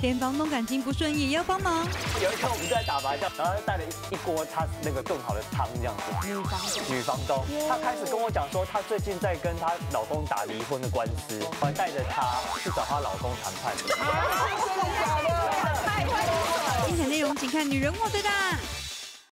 连房东感情不顺也要帮忙。有一天我们在打麻将，然后带了一锅他那个炖好的汤这样子。女房东，女房东，她开始跟我讲说，她最近在跟她老公打离婚的官司，我还带着她去找她老公谈判。啊，了！精彩内容请看《女人我最大》。